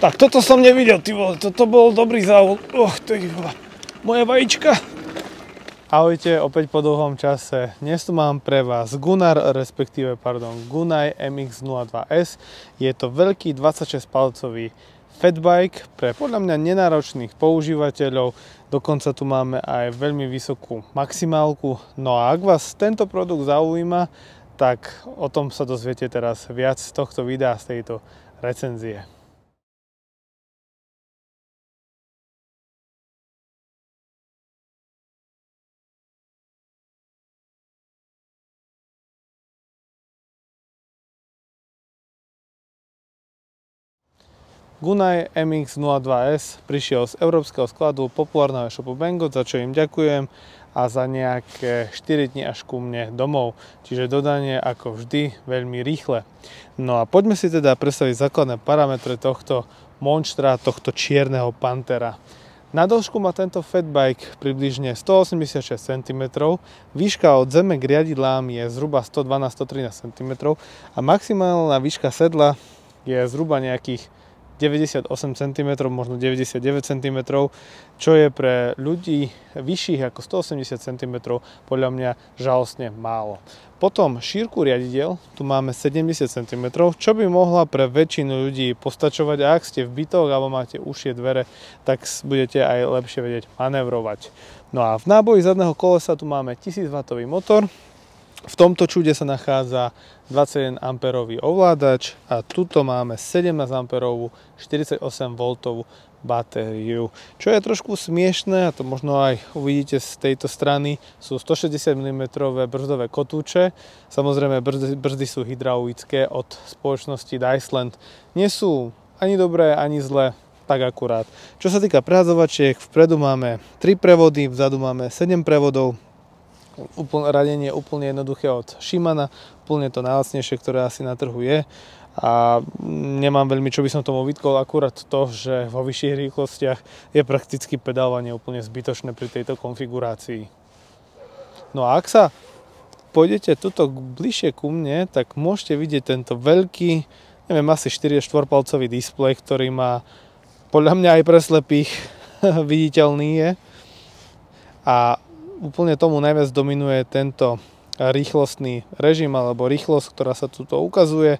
Tak toto som nevidel, ty vole, toto bol dobrý závol. Oh, ty vole. Moje vajíčka. Ahojte, opäť po dlhom čase. Dnes tu mám pre vás Gunnar, respektíve, pardon, Gunai MX-02S. Je to veľký 26 palcový fatbike pre podľa mňa nenáročných používateľov. Dokonca tu máme aj veľmi vysokú maximálku. No a ak vás tento produkt zaujíma, tak o tom sa dozviete teraz viac z tohto videa, z tejto recenzie. Gunai MX-02S prišiel z európskeho skladu populárneho e-shopu Bango, za čo im ďakujem a za nejaké 4 dní až ku mne domov. Čiže dodanie ako vždy veľmi rýchle. No a poďme si teda predstaviť základné parametre tohto monštra, tohto čierneho pantera. Na dĺžku má tento fatbike približne 186 cm, výška od zeme k riadidlám je zhruba 112-113 cm a maximálna výška sedla je zhruba nejakých 98 cm, možno 99 cm, čo je pre ľudí vyšších ako 180 cm podľa mňa žalostne málo. Potom šírku riadidiel, tu máme 70 cm, čo by mohla pre väčšinu ľudí postačovať a ak ste v bytoch alebo máte užšie dvere, tak budete aj lepšie vedieť manevrovať. No a v náboji zadného kolesa tu máme 1000 W motor, v tomto čude sa nachádza 21 A ovládač a tuto máme 17 A 48 V batériu. Čo je trošku smiešné, a to možno aj uvidíte z tejto strany, sú 160 mm brzdové kotúče. Samozrejme brzdy, brzdy sú hydraulické od spoločnosti Dyson. Nie sú ani dobré, ani zlé, tak akurát. Čo sa týka prehádzovačiek, vpredu máme 3 prevody, vzadu máme 7 prevodov, úplne, radenie úplne jednoduché od Shimana, úplne to najlacnejšie, ktoré asi na trhu je a nemám veľmi, čo by som tomu vytkol, akurát to, že vo vyšších rýchlostiach je prakticky pedálovanie úplne zbytočné pri tejto konfigurácii. No a ak sa pôjdete tuto bližšie ku mne, tak môžete vidieť tento veľký, neviem, asi 4-4 palcový displej, ktorý má podľa mňa aj pre slepých viditeľný je. A úplne tomu najviac dominuje tento rýchlostný režim alebo rýchlosť, ktorá sa tuto ukazuje.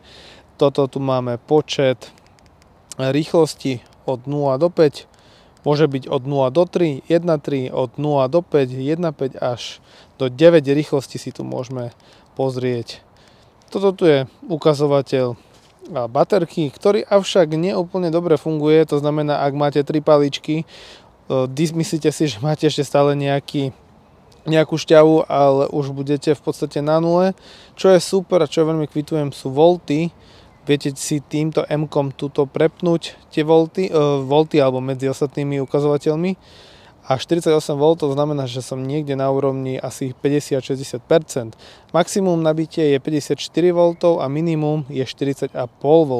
Toto tu máme počet rýchlosti od 0 do 5, môže byť od 0 do 3, 1.3, od 0 do 5, 1.5 až do 9 rýchlosti si tu môžeme pozrieť. Toto tu je ukazovateľ baterky, ktorý avšak neúplne dobre funguje, to znamená, ak máte 3 paličky, myslíte si, že máte ešte stále nejaký nejakú šťavu, ale už budete v podstate na nule. Čo je super a čo veľmi kvitujem sú volty. Viete si týmto M-kom tuto prepnúť tie volty, uh, volty alebo medzi ostatnými ukazovateľmi. A 48 V znamená, že som niekde na úrovni asi 50-60%. Maximum nabitie je 54 V a minimum je 40,5 V.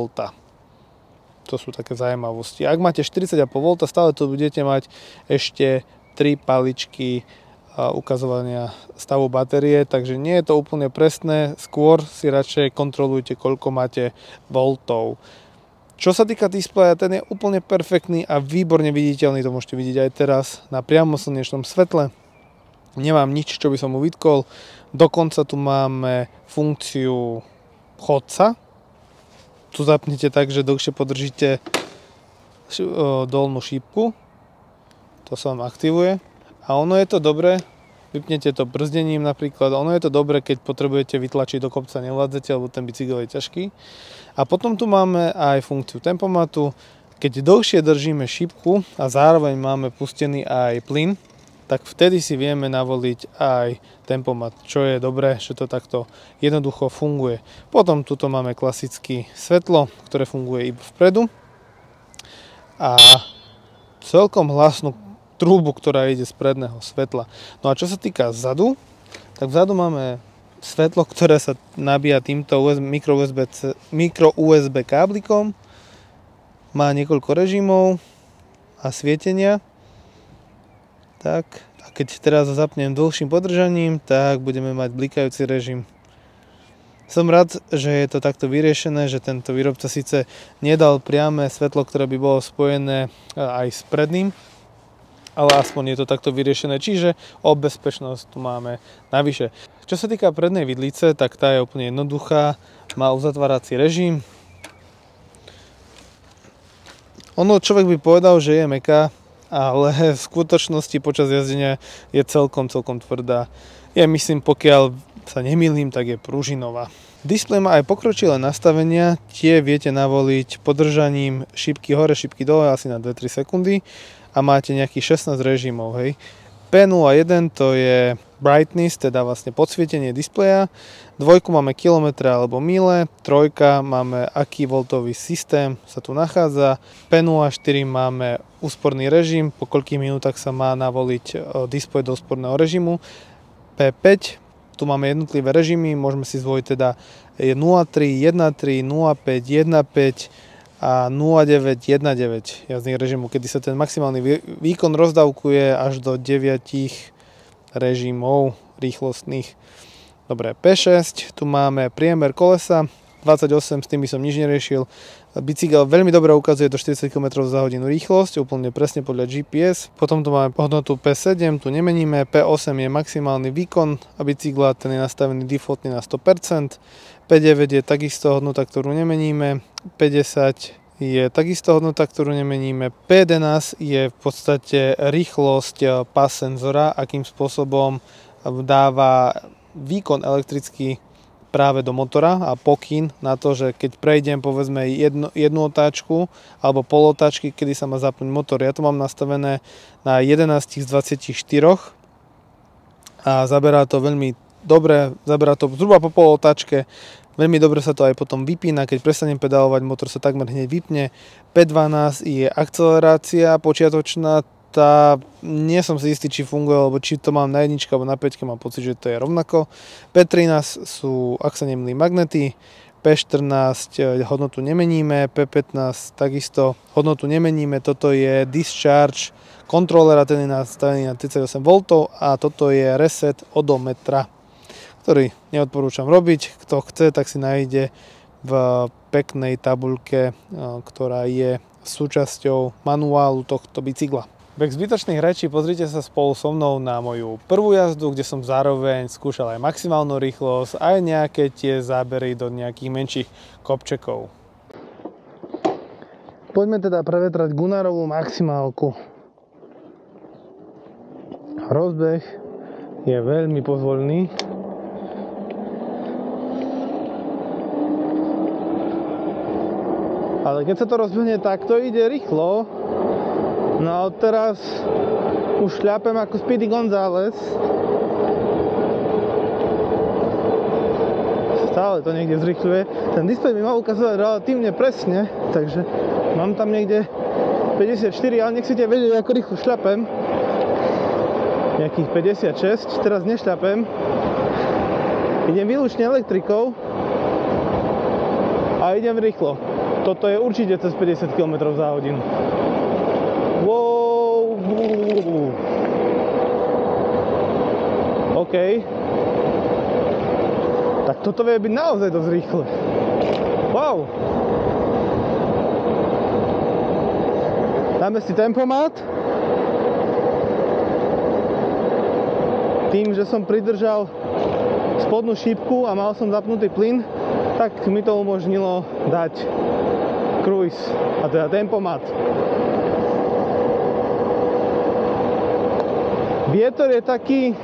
To sú také zaujímavosti. Ak máte 40,5 V, stále tu budete mať ešte 3 paličky ukazovania stavu batérie, takže nie je to úplne presné, skôr si radšej kontrolujte, koľko máte voltov. Čo sa týka displeja, ten je úplne perfektný a výborne viditeľný, to môžete vidieť aj teraz na priamo slnečnom svetle. Nemám nič, čo by som mu vytkol. Dokonca tu máme funkciu chodca. Tu zapnete tak, že dlhšie podržíte dolnú šípku. To sa vám aktivuje. A ono je to dobré, vypnete to brzdením napríklad, ono je to dobré, keď potrebujete vytlačiť do kopca, nevládzete, lebo ten bicykel je ťažký. A potom tu máme aj funkciu tempomatu, keď dlhšie držíme šipku a zároveň máme pustený aj plyn, tak vtedy si vieme navoliť aj tempomat, čo je dobré, že to takto jednoducho funguje. Potom tuto máme klasické svetlo, ktoré funguje iba vpredu a celkom hlasnú trúbu, ktorá ide z predného svetla. No a čo sa týka zadu, tak vzadu máme svetlo, ktoré sa nabíja týmto USB, mikro, USB, mikro USB káblikom. Má niekoľko režimov a svietenia. Tak, a keď teraz zapnem dlhším podržaním, tak budeme mať blikajúci režim. Som rád, že je to takto vyriešené, že tento výrobca síce nedal priame svetlo, ktoré by bolo spojené aj s predným, ale aspoň je to takto vyriešené, čiže o bezpečnosť tu máme navyše. Čo sa týka prednej vidlice, tak tá je úplne jednoduchá, má uzatvárací režim. Ono človek by povedal, že je meká, ale v skutočnosti počas jazdenia je celkom, celkom tvrdá. Ja myslím, pokiaľ sa nemýlim, tak je pružinová. Displej má aj pokročilé nastavenia, tie viete navoliť podržaním šipky hore, šipky dole asi na 2-3 sekundy a máte nejakých 16 režimov. Hej. P01 to je brightness, teda vlastne podsvietenie displeja, dvojku máme kilometre alebo mile, trojka máme aký voltový systém sa tu nachádza, P04 máme úsporný režim, po koľkých minútach sa má navoliť e, displej do úsporného režimu, P5 tu máme jednotlivé režimy, môžeme si zvoliť teda 0.3, 1.3, 0.5, 1.5 a 0.9, 1.9 jazdných režimu, kedy sa ten maximálny výkon rozdávkuje až do 9 režimov rýchlostných. Dobre, P6, tu máme priemer kolesa, 28, s tým by som nič neriešil. Bicykel veľmi dobre ukazuje do 40 km za hodinu rýchlosť, úplne presne podľa GPS. Potom tu máme hodnotu P7, tu nemeníme, P8 je maximálny výkon a bicykla, ten je nastavený defaultne na 100%. P9 je takisto hodnota, ktorú nemeníme, P10 je takisto hodnota, ktorú nemeníme. P11 je v podstate rýchlosť pas senzora, akým spôsobom dáva výkon elektrický práve do motora a pokyn na to, že keď prejdem povedzme jednu, jednu otáčku alebo polotáčky, kedy sa má zapnúť motor. Ja to mám nastavené na 11 z 24 a zaberá to veľmi dobre, zaberá to zhruba po polotáčke, veľmi dobre sa to aj potom vypína, keď prestanem pedalovať, motor sa takmer hneď vypne. P12 je akcelerácia počiatočná, tá, nie som si istý, či funguje, alebo či to mám na jedničke alebo na 5, mám pocit, že to je rovnako. P13 sú, ak sa nemýlim, magnety, P14 eh, hodnotu nemeníme, P15 takisto hodnotu nemeníme, toto je discharge kontrolera, ten je nastavený na 38 V a toto je reset odometra, ktorý neodporúčam robiť. Kto chce, tak si nájde v peknej tabuľke, eh, ktorá je súčasťou manuálu tohto bicykla. Bez zbytočných rečí pozrite sa spolu so mnou na moju prvú jazdu, kde som zároveň skúšal aj maximálnu rýchlosť, aj nejaké tie zábery do nejakých menších kopčekov. Poďme teda prevetrať Gunarovú maximálku. Rozbeh je veľmi pozvolný. Ale keď sa to rozbehne takto, ide rýchlo. No a teraz už šľapem ako Speedy González. Stále to niekde zrychľuje. Ten displej mi má ukazovať relatívne presne, takže mám tam niekde 54, ale nech si vedieť, ako rýchlo šľapem. Nejakých 56, teraz nešľapem. Idem výlučne elektrikou a idem rýchlo. Toto je určite cez 50 km za hodinu. OK. Tak toto vie byť naozaj dosť rýchle. Wow. Dáme si tempomat. Tým, že som pridržal spodnú šípku a mal som zapnutý plyn, tak mi to umožnilo dať cruise, a teda tempomat. Vietor je taký,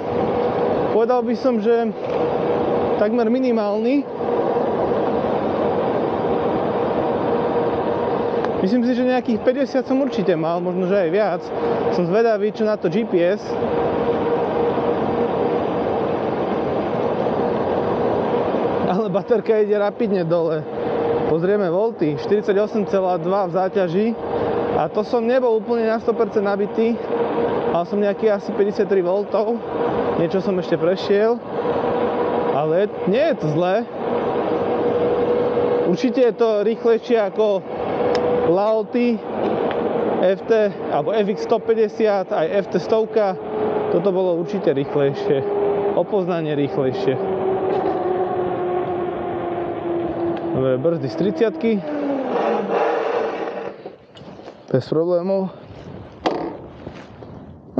povedal by som, že takmer minimálny. Myslím si, že nejakých 50 som určite mal, možno že aj viac. Som zvedavý, čo na to GPS. Ale baterka ide rapidne dole. Pozrieme volty, 48,2 v záťaži a to som nebol úplne na 100% nabitý, Mal som nejaký asi 53 V, niečo som ešte prešiel, ale nie je to zlé. Určite je to rýchlejšie ako Laoty FT alebo FX 150 aj FT 100. Toto bolo určite rýchlejšie. Opoznanie rýchlejšie. brzdy z 30 bez problémov.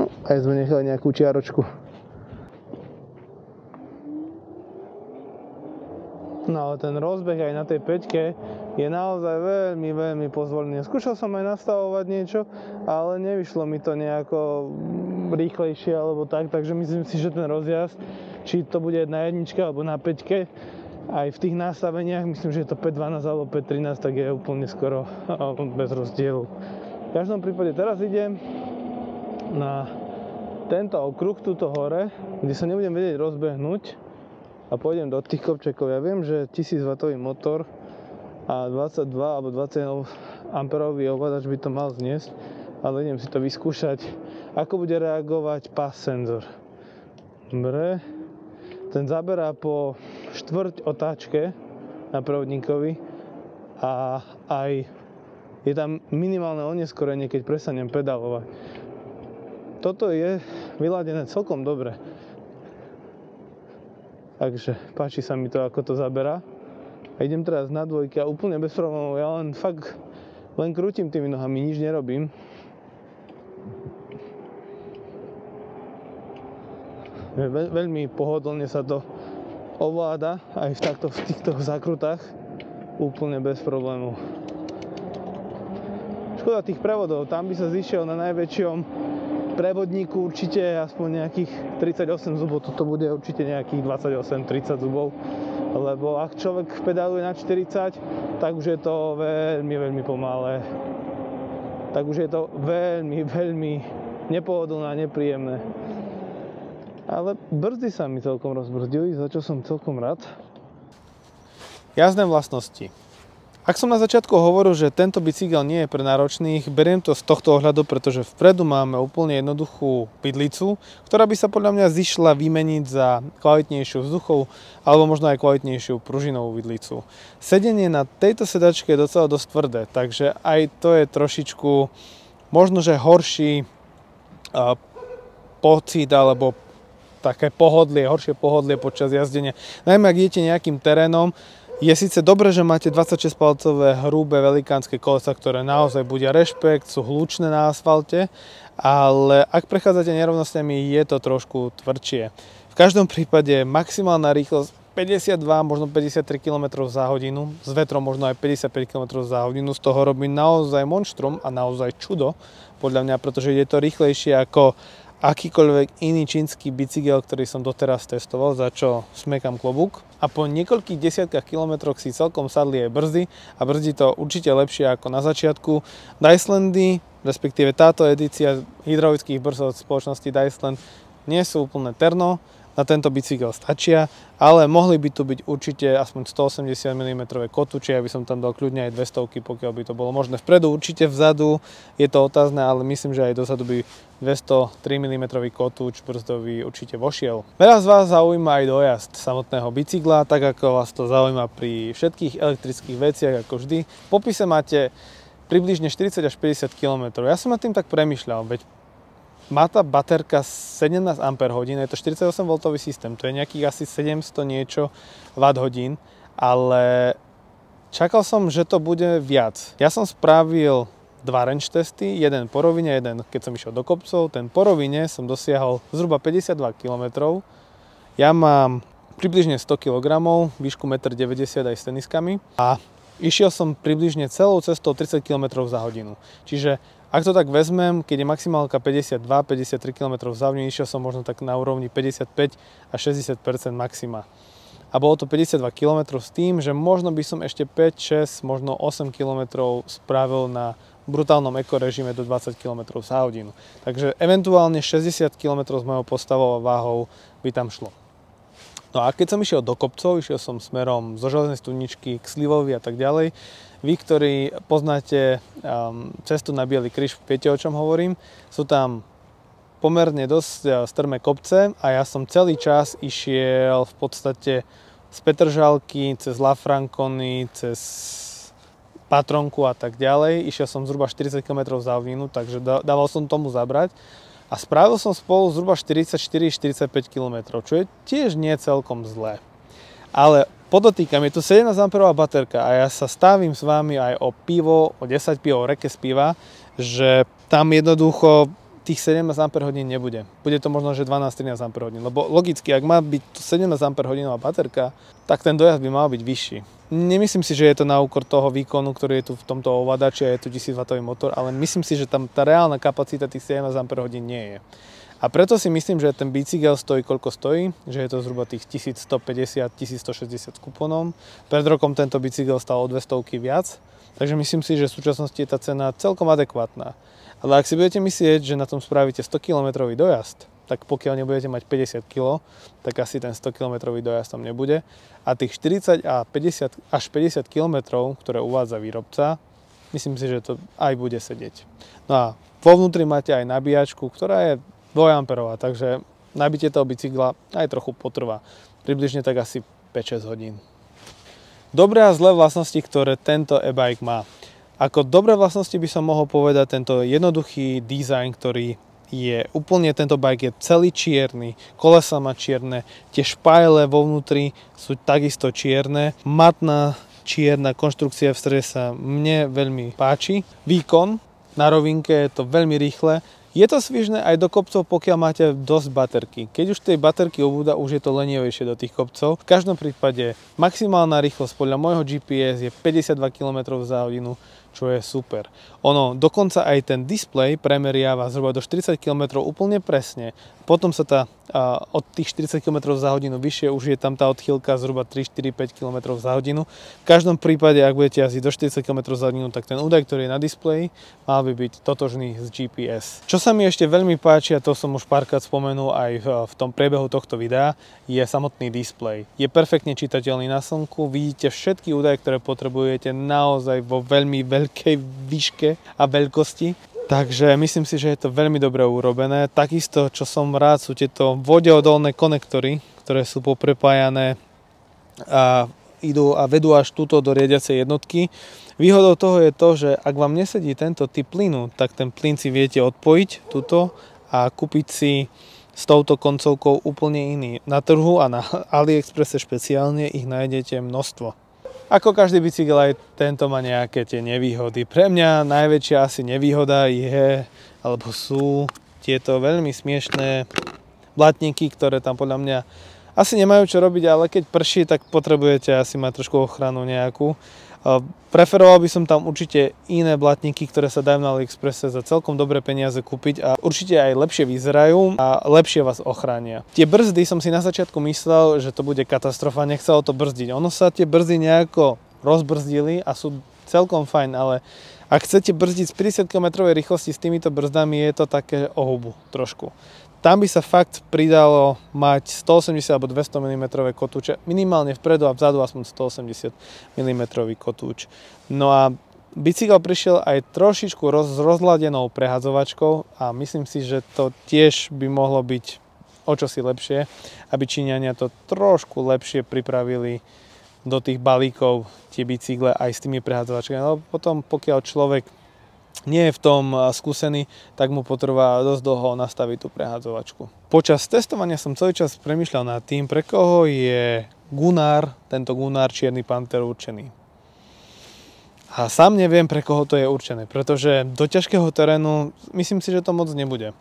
No, aj sme nechali nejakú čiaročku. No ale ten rozbeh aj na tej peťke je naozaj veľmi, veľmi pozvolný. Skúšal som aj nastavovať niečo, ale nevyšlo mi to nejako rýchlejšie alebo tak, takže myslím si, že ten rozjazd, či to bude na jedničke alebo na peťke, aj v tých nastaveniach, myslím, že je to 5.12 alebo 5.13, tak je úplne skoro bez rozdielu. V každom prípade teraz idem na tento okruh tuto hore, kde sa nebudem vedieť rozbehnúť, a pôjdem do tých kopčekov. Ja viem, že 1000W motor a 22 alebo 21 amperový ovládač by to mal zniesť, ale idem si to vyskúšať, ako bude reagovať pás senzor. Dobre, ten zaberá po štvrť otáčke na prevodníkovi a aj je tam minimálne oneskorenie, keď prestanem pedalovať. Toto je vyladené celkom dobre. Takže páči sa mi to, ako to zaberá. A idem teraz na dvojke a úplne bez problémov. Ja len fakt len krútim tými nohami, nič nerobím. Veľ, veľmi pohodlne sa to ovláda aj v, takto, v týchto zakrutách úplne bez problémov. Škoda tých prevodov, tam by sa zišiel na najväčšom prevodníku určite aspoň nejakých 38 zubov, toto bude určite nejakých 28-30 zubov, lebo ak človek pedáluje na 40, tak už je to veľmi, veľmi pomalé. Tak už je to veľmi, veľmi nepohodlné a nepríjemné. Ale brzdy sa mi celkom rozbrzdili, za čo som celkom rád. Jazdné vlastnosti. Ak som na začiatku hovoril, že tento bicykel nie je pre náročných, beriem to z tohto ohľadu, pretože vpredu máme úplne jednoduchú pidlicu, ktorá by sa podľa mňa zišla vymeniť za kvalitnejšiu vzduchov alebo možno aj kvalitnejšiu pružinovú vidlicu. Sedenie na tejto sedačke je docela dosť tvrdé, takže aj to je trošičku možno, že horší pocit alebo také pohodlie, horšie pohodlie počas jazdenia. Najmä ak idete nejakým terénom, je síce dobré, že máte 26-palcové hrubé velikánske kolesa, ktoré naozaj budia rešpekt, sú hlučné na asfalte, ale ak prechádzate nerovnostiami, je to trošku tvrdšie. V každom prípade maximálna rýchlosť 52, možno 53 km za hodinu, s vetrom možno aj 55 km za hodinu, z toho robí naozaj monštrum a naozaj čudo, podľa mňa, pretože je to rýchlejšie ako akýkoľvek iný čínsky bicykel, ktorý som doteraz testoval, za čo smekam klobúk. A po niekoľkých desiatkách kilometroch si celkom sadli aj brzdy a brzdí to určite lepšie ako na začiatku. Dyslandy, respektíve táto edícia hydraulických brzd od spoločnosti Dysland nie sú úplne terno, na tento bicykel stačia, ale mohli by tu byť určite aspoň 180 mm kotúče, aby som tam dal kľudne aj 200, pokiaľ by to bolo možné. Vpredu určite vzadu je to otázne, ale myslím, že aj dozadu by 203 mm kotúč brzdový určite vošiel. Veľa vás zaujíma aj dojazd samotného bicykla, tak ako vás to zaujíma pri všetkých elektrických veciach ako vždy. V popise máte približne 40 až 50 km. Ja som nad tým tak premyšľal, veď má tá baterka 17 Ah, je to 48V systém, to je nejakých asi 700 niečo Wh, ale čakal som, že to bude viac. Ja som spravil dva range testy, jeden po rovine, jeden keď som išiel do kopcov. Ten po rovine som dosiahol zhruba 52 km. Ja mám približne 100 kg, výšku 1,90 m aj s teniskami a išiel som približne celou cestou 30 km za hodinu. Čiže ak to tak vezmem, keď je maximálka 52-53 km hodinu, išiel som možno tak na úrovni 55 až 60 maxima. A bolo to 52 km s tým, že možno by som ešte 5, 6, možno 8 km spravil na brutálnom ekorežime do 20 km za hodinu. Takže eventuálne 60 km s mojou postavou a váhou by tam šlo. No a keď som išiel do kopcov, išiel som smerom zo železnej studničky k Slivovi a tak ďalej, vy, ktorí poznáte um, cestu na Bielý kríž, viete o čom hovorím. Sú tam pomerne dosť uh, strmé kopce a ja som celý čas išiel v podstate z Petržalky, cez Lafrankony, cez Patronku a tak ďalej. Išiel som zhruba 40 km za hodinu, takže dával som tomu zabrať. A spravil som spolu zhruba 44-45 km, čo je tiež nie celkom zlé. Ale Podotýkam, je tu 17 A baterka a ja sa stavím s vami aj o pivo, o 10 pivo, o reke z piva, že tam jednoducho tých 17 Ah nebude. Bude to možno, že 12-13 Ah. Lebo logicky, ak má byť 17 Ah baterka, tak ten dojazd by mal byť vyšší. Nemyslím si, že je to na úkor toho výkonu, ktorý je tu v tomto ovladači a je tu 1000W motor, ale myslím si, že tam tá reálna kapacita tých 17 Ah nie je. A preto si myslím, že ten bicykel stojí koľko stojí, že je to zhruba tých 1150-1160 kuponom. Pred rokom tento bicykel stal o 200 viac, takže myslím si, že v súčasnosti je tá cena celkom adekvátna. Ale ak si budete myslieť, že na tom spravíte 100 km dojazd, tak pokiaľ nebudete mať 50 kg, tak asi ten 100 km dojazd tam nebude. A tých 40 a 50 až 50 km, ktoré uvádza výrobca, myslím si, že to aj bude sedieť. No a vo vnútri máte aj nabíjačku, ktorá je 2 A, takže nabitie toho bicykla aj trochu potrvá. Približne tak asi 5-6 hodín. Dobré a zlé vlastnosti, ktoré tento e-bike má. Ako dobré vlastnosti by som mohol povedať tento jednoduchý dizajn, ktorý je úplne, tento bike je celý čierny, kolesa má čierne, tie špajle vo vnútri sú takisto čierne, matná čierna konštrukcia v strede sa mne veľmi páči. Výkon na rovinke je to veľmi rýchle, je to svižné aj do kopcov, pokiaľ máte dosť baterky. Keď už tej baterky obúda, už je to lenievejšie do tých kopcov. V každom prípade maximálna rýchlosť podľa môjho GPS je 52 km za hodinu, čo je super. Ono, dokonca aj ten displej premeriava zhruba do 40 km úplne presne. Potom sa tá od tých 40 km za hodinu vyššie už je tam tá odchýlka zhruba 3, 4, 5 km za hodinu. V každom prípade, ak budete jazdiť do 40 km za hodinu, tak ten údaj, ktorý je na displeji, mal by byť totožný s GPS. Čo sa mi ešte veľmi páči, a to som už párkrát spomenul aj v tom priebehu tohto videa, je samotný displej. Je perfektne čitateľný na slnku, vidíte všetky údaje, ktoré potrebujete naozaj vo veľmi veľkej výške a veľkosti. Takže myslím si, že je to veľmi dobre urobené. Takisto, čo som rád, sú tieto vodeodolné konektory, ktoré sú poprepájané a idú a vedú až túto do riadiacej jednotky. Výhodou toho je to, že ak vám nesedí tento typ plynu, tak ten plyn si viete odpojiť túto a kúpiť si s touto koncovkou úplne iný. Na trhu a na AliExpresse špeciálne ich nájdete množstvo. Ako každý bicykel aj tento má nejaké tie nevýhody. Pre mňa najväčšia asi nevýhoda je, alebo sú tieto veľmi smiešné blatníky, ktoré tam podľa mňa asi nemajú čo robiť, ale keď prší, tak potrebujete asi mať trošku ochranu nejakú. Preferoval by som tam určite iné blatníky, ktoré sa dajú na AliExpresse za celkom dobré peniaze kúpiť a určite aj lepšie vyzerajú a lepšie vás ochránia. Tie brzdy som si na začiatku myslel, že to bude katastrofa, nechcelo to brzdiť. Ono sa tie brzdy nejako rozbrzdili a sú celkom fajn, ale ak chcete brzdiť z 50 km rýchlosti s týmito brzdami, je to také ohubu trošku tam by sa fakt pridalo mať 180 alebo 200 mm kotúče, minimálne vpredu a vzadu aspoň 180 mm kotúč. No a bicykel prišiel aj trošičku roz, s rozladenou prehadzovačkou a myslím si, že to tiež by mohlo byť o čosi lepšie, aby Číňania to trošku lepšie pripravili do tých balíkov tie bicykle aj s tými prehadzovačkami. Lebo potom pokiaľ človek nie je v tom skúsený, tak mu potrvá dosť dlho nastaviť tú prehádzovačku. Počas testovania som celý čas premyšľal nad tým, pre koho je Gunnar, tento Gunnar Čierny Panter určený. A sám neviem, pre koho to je určené, pretože do ťažkého terénu myslím si, že to moc nebude.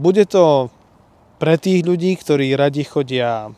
Bude to pre tých ľudí, ktorí radi chodia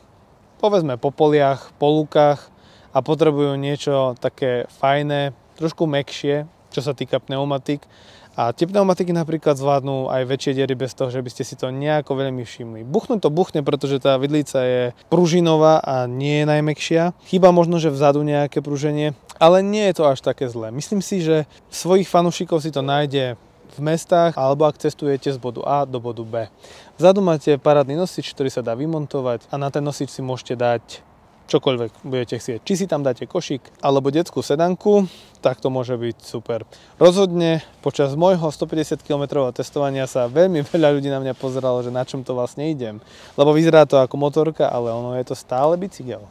povedzme po poliach, po lúkach a potrebujú niečo také fajné, trošku mekšie, čo sa týka pneumatik. A tie pneumatiky napríklad zvládnu aj väčšie diery bez toho, že by ste si to nejako veľmi všimli. Buchnúť to buchne, pretože tá vidlica je pružinová a nie je najmekšia. Chyba možno, že vzadu nejaké pruženie, ale nie je to až také zlé. Myslím si, že svojich fanúšikov si to nájde v mestách alebo ak cestujete z bodu A do bodu B. Vzadu máte parádny nosič, ktorý sa dá vymontovať a na ten nosič si môžete dať čokoľvek budete chcieť. Či si tam dáte košík alebo detskú sedanku, tak to môže byť super. Rozhodne počas môjho 150 km testovania sa veľmi veľa ľudí na mňa pozeralo, že na čom to vlastne idem. Lebo vyzerá to ako motorka, ale ono je to stále bicykel.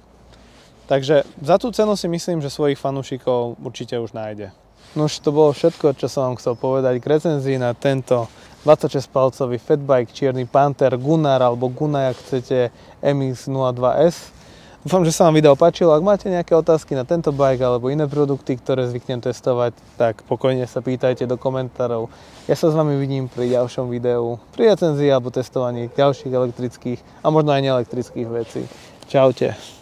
Takže za tú cenu si myslím, že svojich fanúšikov určite už nájde. No už to bolo všetko, čo som vám chcel povedať k recenzii na tento 26-palcový Fatbike Čierny Panther Gunnar alebo Gunnar, ak chcete MX-02S. Dúfam, že sa vám video páčilo. Ak máte nejaké otázky na tento bike alebo iné produkty, ktoré zvyknem testovať, tak pokojne sa pýtajte do komentárov. Ja sa s vami vidím pri ďalšom videu, pri recenzii alebo testovaní ďalších elektrických a možno aj neelektrických vecí. Čaute.